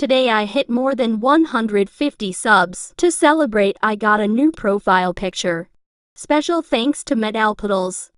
Today I hit more than 150 subs. To celebrate I got a new profile picture. Special thanks to Medalpedals.